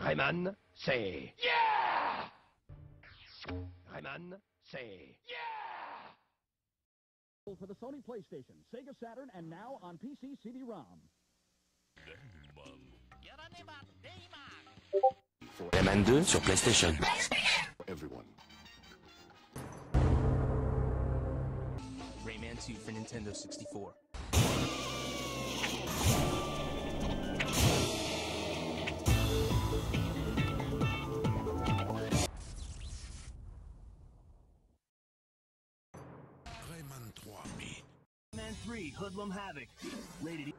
Rayman, c'est... Yeah Rayman, c'est... for the Sony PlayStation, Sega Saturn, and now on PC CD-ROM. Rayman 2 sur PlayStation. Everyone. Rayman 2 for Nintendo 64. Man 3, Hoodlum Havoc. Rated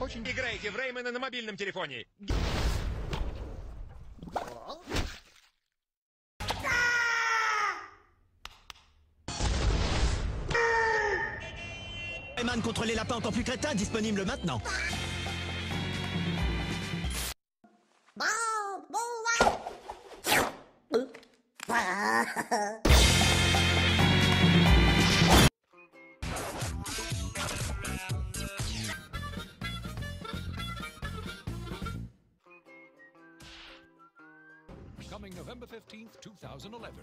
Очень играете в Реймена на мобильном телефоне. Rayman contre les lapins encore plus crétins, disponible maintenant. Coming November 15th, 2011.